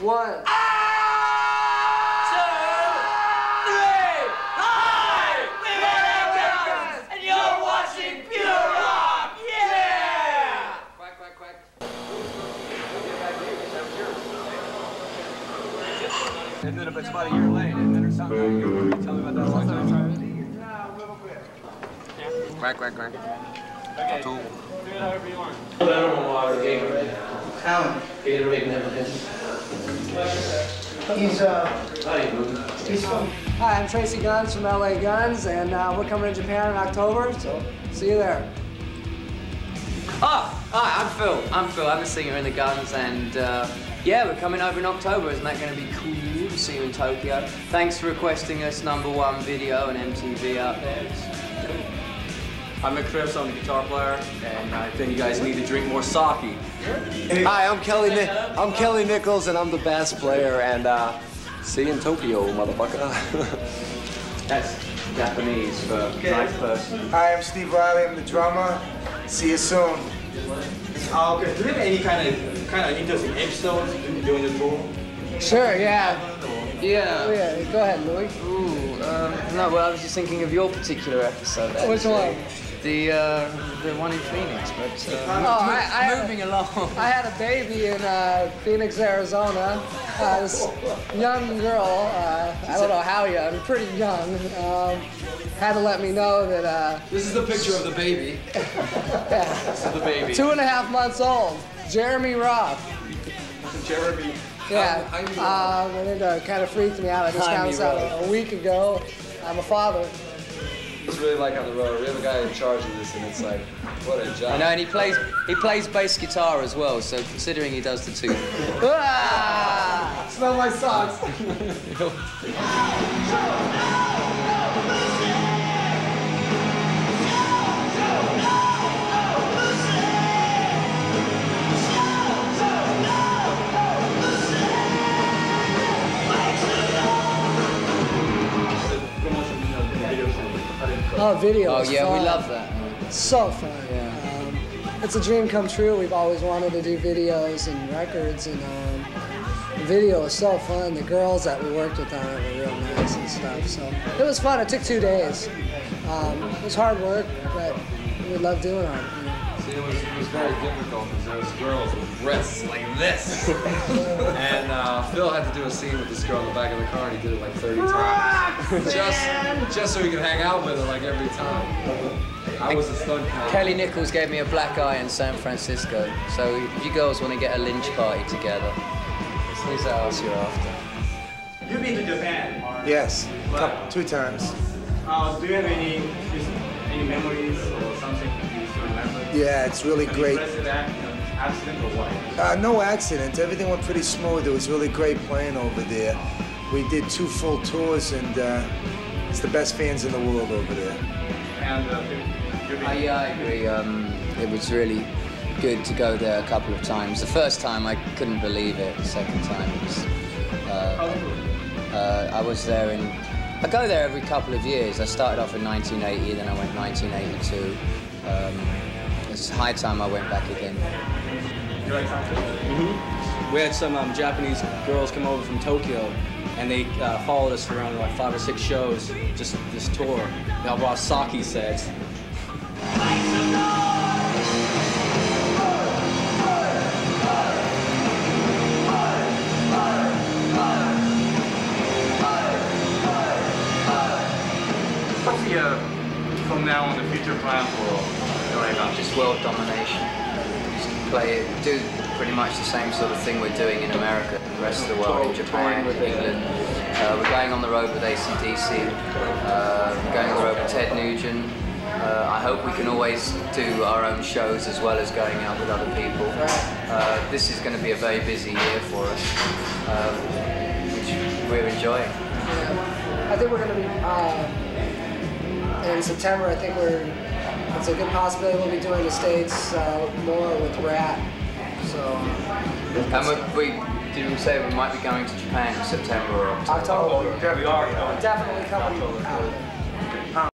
one. And you're watching Pure Rock! Yeah! Quack, quack, quack. And then if it's about a year late, and then there's something, you tell me about that one time. Quack, quack, quack. Two. Alan. He's, uh, he's from, Hi, I'm Tracii Guns from LA Guns, and uh, we're coming to Japan in October, so see you there. Oh, hi, I'm Phil. I'm Phil. I'm a singer in the Guns, and uh, yeah, we're coming over in October. Isn't that going to be cool to see you in Tokyo? Thanks for requesting us number one video on MTV out there. It's- I'm Chris, I'm the guitar player, and I think you guys need to drink more sake. Hi, I'm Kelly. Ni- I'm Kelly Nickels, and I'm the bass player. And uh, see you in Tokyo, motherfucker. That's Japanese for nice person. hi, I'm Steve Riley. I'm the drummer. See you soon. Oh, okay. Do you have any kind of kind of interesting episodes during the tour? Sure, yeah. Oh, Yeah. yeah, go ahead, Louis. Ooh, um, no, well, I was just thinking of your particular episode. Which one? The uh, the one in Phoenix, but uh, Oh, I, I, moving a, along. I had a baby in uh, Phoenix, Arizona. Uh, this young girl, uh, I don't know how young, pretty young, um, had to let me know that uh, This is the picture of the baby. This is the baby. two and a half months old, Jeremy Roth. Jeremy. Yeah, Hi- hi, um, and it uh, kind of freaked me out. I just Hi, found this out a week ago. I'm a father. It's really like on the road. We have a guy in charge of this, and it's like, what a job. I know, and he plays he plays bass guitar as well. So considering he does the two, Ah! Smell my socks. Oh, video. oh yeah, we love that. So fun. Yeah. Um, it's a dream come true. We've always wanted to do videos and records, and um, the video was so fun. The girls that we worked with on it were real nice and stuff. So it was fun. It took two days. Um, it was hard work, but we love doing it. You know. See, it was, it was very difficult because there was girls with breasts like this. and uh, Phil had to do a scene with this girl in the back of the car, and he did it like 30 times. just, just so he could hang out with her like every time. I was a stunt cow. Kelly Nickels gave me a black eye in San Francisco. So if you girls want to get a lynch party together, who's the house you're after? You've been to Japan. Or, Yes, couple, two times. uh, do you have any any memories or something you still remember? Yeah, it's really An great. impressive accident or what? Uh, no accident. Everything went pretty smooth. It was really great playing over there. We did two full tours, and uh, it's the best fans in the world over there. And uh, you've been. Yeah, I agree. Um, it was really good to go there a couple of times. The first time I couldn't believe it. The second time it was. Uh, uh, I was there in. I go there every couple of years. I started off in 1980, then I went 1982. Um, it's high time I went back again. you like something? We had some um, Japanese girls come over from Tokyo, and they uh, followed us around like five or six shows, just this tour. They all brought sake sets. What's the uh, from now on the future plan for Guns? Just world domination. Just play it, do pretty much the same sort of thing we're doing in America, and the rest of the world, in Japan, England. Uh, we're going on the road with ACDC. Uh, we're going on the road with Ted Nugent. Uh, I hope we can always do our own shows as well as going out with other people. Uh, this is going to be a very busy year for us, um, which we're enjoying. I think we're going to be uh, in September. I think we're. It's a good possibility we'll be doing the states uh, more with Ratt. So And we, we did we say we might be going to Japan in September or October? October. We are. Definitely coming out there.